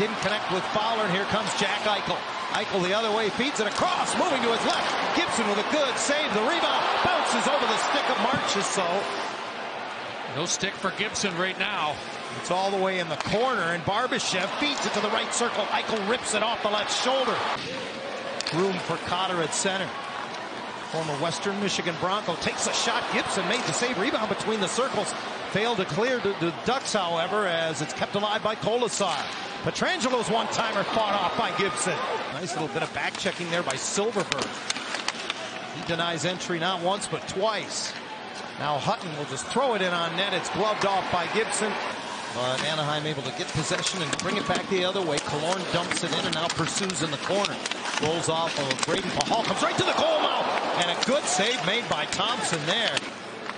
Didn't connect with Fowler, and here comes Jack Eichel. Eichel the other way, feeds it across, moving to his left. Gibson with a good save. The rebound bounces over the stick of Marchessault. No stick for Gibson right now. It's all the way in the corner, and Barbashev feeds it to the right circle. Eichel rips it off the left shoulder. Room for Cotter at center. Former Western Michigan Bronco takes a shot. Gibson made the save. Rebound between the circles. Failed to clear the, the Ducks, however, as it's kept alive by Kolesar. Pietrangelo's one-timer fought off by Gibson. Nice little bit of back-checking there by Silverberg. He denies entry not once, but twice. Now Hutton will just throw it in on net. It's gloved off by Gibson. But Anaheim able to get possession and bring it back the other way. Killorn dumps it in and now pursues in the corner. Rolls off of Brayden Pachal. Comes right to the goal mouth. And a good save made by Thompson there.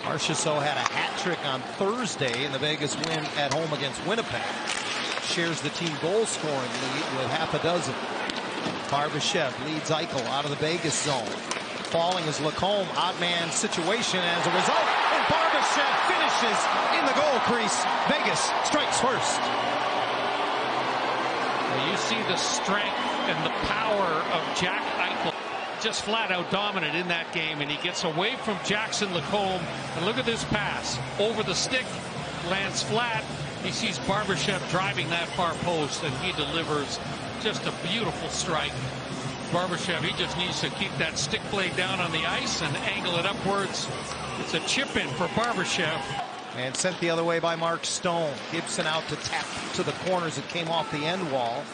Marchessault had a hat trick on Thursday in the Vegas win at home against Winnipeg. Shares the team goal scoring lead with half a dozen. Barbashev leads Eichel out of the Vegas zone. Falling is LaCombe. Odd man situation as a result. And Barbashev finishes in the goal crease. Vegas strikes first. Well, you see the strength and the power of Jack. Just flat out dominant in that game, and he gets away from Jackson LaCombe. And look at this pass. Over the stick, lands flat. He sees Barbashev driving that far post, and he delivers just a beautiful strike. Barbashev, he just needs to keep that stick blade down on the ice and angle it upwards. It's a chip in for Barbashev. And sent the other way by Mark Stone. Gibson out to tap to the corners. It came off the end wall.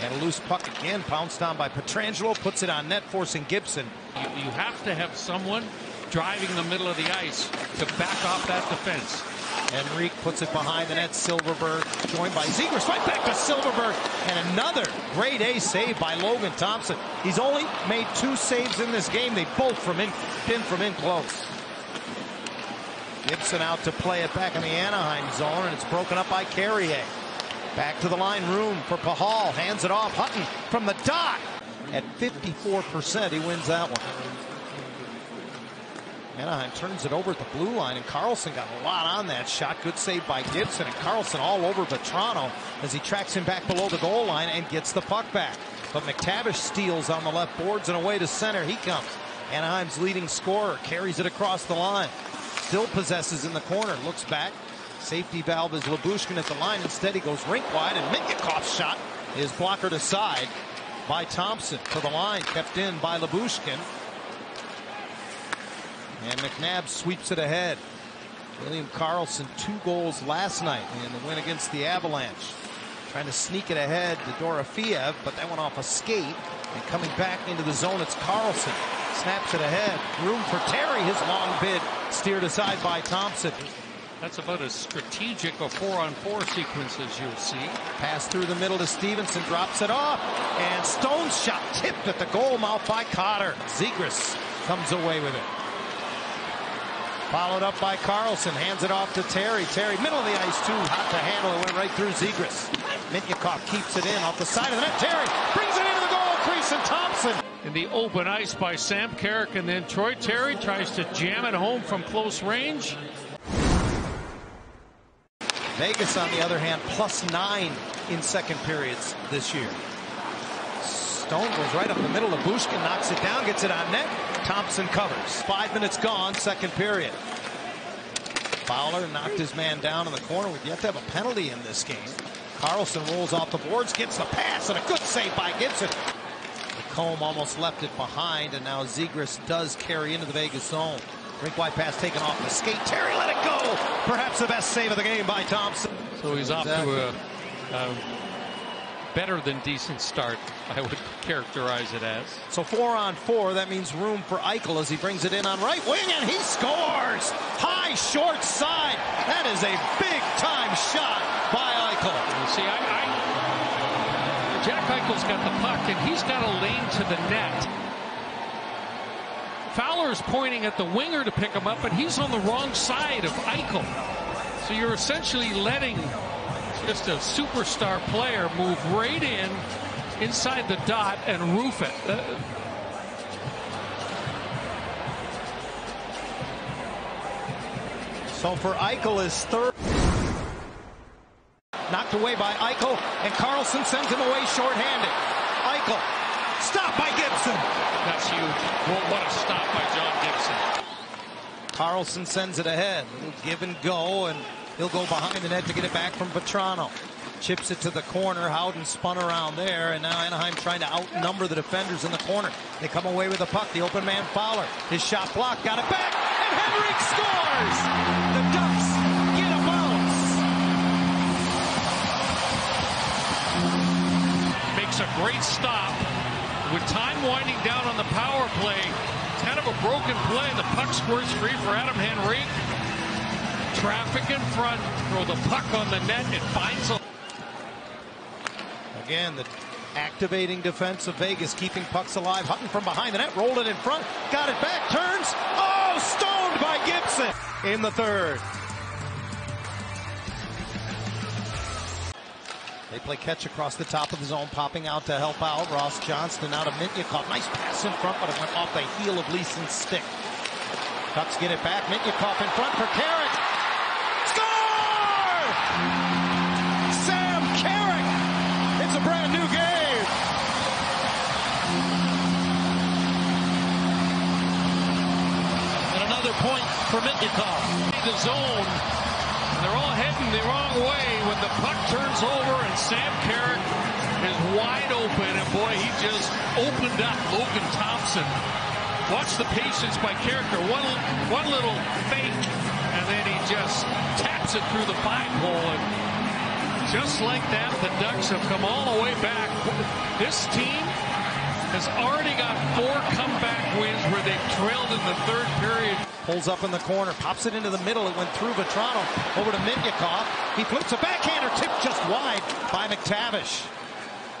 And a loose puck again, pounced on by Pietrangelo, puts it on net, forcing Gibson. You, you have to have someone driving the middle of the ice to back off that defense. Henrique puts it behind the net. Silverberg joined by Zegras. Right back to Silverberg. And another great A save by Logan Thompson. He's only made two saves in this game. They both from in, been from in close. Gibson out to play it back in the Anaheim zone, and it's broken up by Carrier. Back to the line, room for Pachal. Hands it off. Hutton from the dot. At 54%, he wins that one. Anaheim turns it over at the blue line, and Karlsson got a lot on that shot. Good save by Gibson, and Karlsson all over Vatrano as he tracks him back below the goal line and gets the puck back. But McTavish steals on the left boards and away to center. He comes. Anaheim's leading scorer carries it across the line. Still possesses in the corner. Looks back. Safety valve is Lyubushkin at the line. Instead, he goes rink wide, and Mintyukov's shot is blockered aside by Thompson to the line, kept in by Lyubushkin. And McNabb sweeps it ahead. William Karlsson, two goals last night in the win against the Avalanche. Trying to sneak it ahead to Dorofeyev, but that went off a skate. And coming back into the zone, it's Karlsson. Snaps it ahead. Room for Terry. His long bid steered aside by Thompson. That's about as strategic a four-on-four sequence as you'll see. Pass through the middle to Stephenson, drops it off, and Stone's shot tipped at the goal mouth by Cotter. Zegras comes away with it. Followed up by Carlsson, hands it off to Terry. Terry, middle of the ice, too hot to handle. It went right through Zegras. Mintyukov keeps it in off the side of the net. Terry brings it into the goal crease, and Thompson. In the open ice by Sam Carrick, and then Troy Terry tries to jam it home from close range. Vegas, on the other hand, plus nine in second periods this year. Stone goes right up the middle of Bushkin, knocks it down, gets it on net. Thompson covers. Five minutes gone, second period. Fowler knocked his man down in the corner. We've yet to have a penalty in this game. Karlsson rolls off the boards, gets the pass, and a good save by Gibson. LaCombe almost left it behind, and now Zegras does carry into the Vegas zone. Rink wide pass taken off the skate. Terry let it go. Perhaps the best save of the game by Thompson. So he's off exactly. to a, a, better than decent start, I would characterize it as. So four on four, that means room for Eichel as he brings it in on right wing and he scores. High short side. That is a big time shot by Eichel. You see, I, I Jack Eichel's got the puck and he's got a lane to the net. Fowler's pointing at the winger to pick him up, but he's on the wrong side of Eichel. So you're essentially letting just a superstar player move right in inside the dot and roof it. Uh, so for Eichel is third. Knocked away by Eichel, and Karlsson sends him away shorthanded. Eichel, stop by Gibson. That's huge. Well, what a stop by John Gibson. Carlsson sends it ahead. Little give and go, and he'll go behind the net to get it back from Vatrano. Chips it to the corner. Howden spun around there, and now Anaheim trying to outnumber the defenders in the corner. They come away with the puck. The open man Fowler. His shot blocked. Got it back, and Henrique scores! The Ducks get a bounce. Makes a great stop. With time winding down on the power play, kind of a broken play. The puck squirts free for Adam Henrique. Traffic in front. Throw the puck on the net. It finds a Again, the activating defense of Vegas, keeping pucks alive. Hutton from behind the net, rolled it in front, got it back, turns. Oh, stoned by Gibson in the third. They play catch across the top of the zone, popping out to help out. Ross Johnston out of Mintyukov. Nice pass in front, but it went off the heel of Leeson's stick. Ducks get it back. Mintyukov in front for Carrick. Score! Sam Carrick. It's a brand new game. And another point for Mintyukov. The zone. They're all heading the wrong way when the puck turns over and Sam Carrick is wide open. And boy, he just opened up Logan Thompson. Watch the patience by Carricker. One, one little fake, and then he just taps it through the five hole. And just like that, the Ducks have come all the way back. This team has already got four comeback wins where they've trailed in the third period. Pulls up in the corner, pops it into the middle. It went through Vatrano over to Mintyukov. He flips a backhander, tipped just wide by McTavish.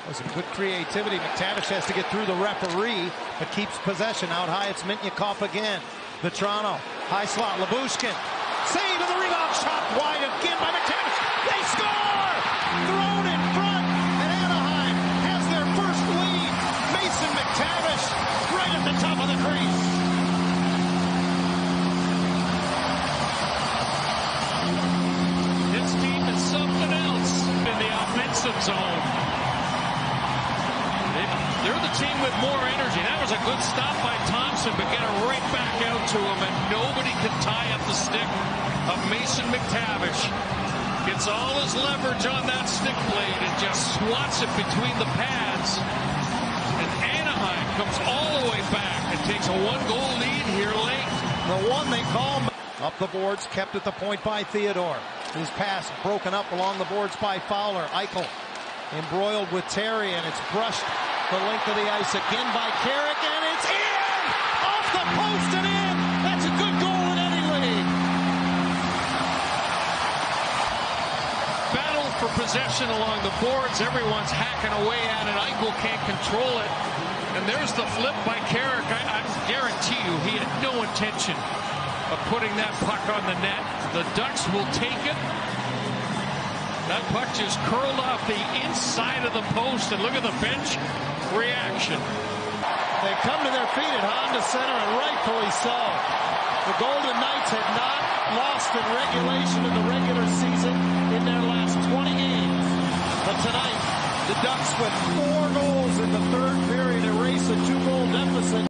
Was some good creativity. McTavish has to get through the referee, but keeps possession. Out high, it's Mintyukov again. Vatrano, high slot, Lyubushkin. Save and the rebound shot wide again by McTavish. Zone. They- They're the team with more energy. That was a good stop by Thompson, but get it right back out to him, and nobody can tie up the stick of Mason McTavish. Gets all his leverage on that stick blade and just swats it between the pads. And Anaheim comes all the way back and takes a one-goal lead here late. The one they call up the boards, kept at the point by Theodore. His pass broken up along the boards by Fowler. Eichel embroiled with Terry, and it's brushed the length of the ice again by Carrick, and it's in! Off the post and in! That's a good goal in any league. Battle for possession along the boards. Everyone's hacking away at it. Eichel can't control it. And there's the flip by Carrick. I, I guarantee you he had no intention of putting that puck on the net. The Ducks will take it. That puck just curled off the inside of the post. And look at the bench reaction. They come to their feet at Honda Center, and rightfully so. The Golden Knights had not lost in regulation in the regular season in their last 20 games. But tonight, the Ducks with four goals in the third period erase a two-goal deficit.